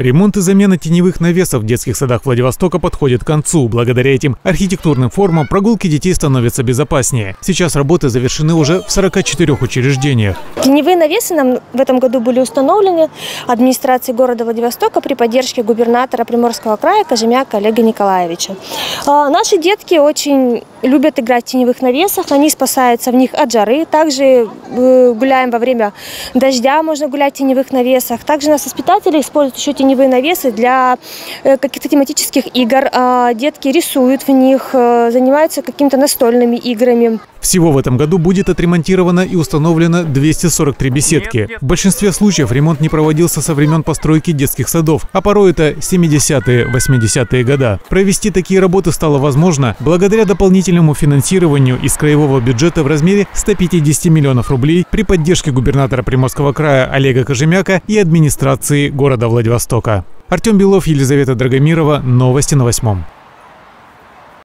Ремонт и замена теневых навесов в детских садах Владивостока подходит к концу. Благодаря этим архитектурным формам прогулки детей становятся безопаснее. Сейчас работы завершены уже в 44 учреждениях. Теневые навесы нам в этом году были установлены администрацией города Владивостока при поддержке губернатора Приморского края Кожемяка Олега Николаевича. А, Наши детки очень любят играть в теневых навесах, они спасаются в них от жары. Также э, гуляем во время дождя, можно гулять в теневых навесах. Также у нас воспитатели используют еще теневые навесы для э, каких-то тематических игр. А, Детки рисуют в них, э, занимаются какими-то настольными играми. Всего в этом году будет отремонтировано и установлено 243 беседки. В большинстве случаев ремонт не проводился со времен постройки детских садов, а порой это 70-е, 80-е года. Провести такие работы стало возможно благодаря дополнительному финансированию из краевого бюджета в размере 150 миллионов рублей при поддержке губернатора Приморского края Олега Кожемяка и администрации города Владивостока. Артем Белов, Елизавета Драгомирова. Новости на восьмом.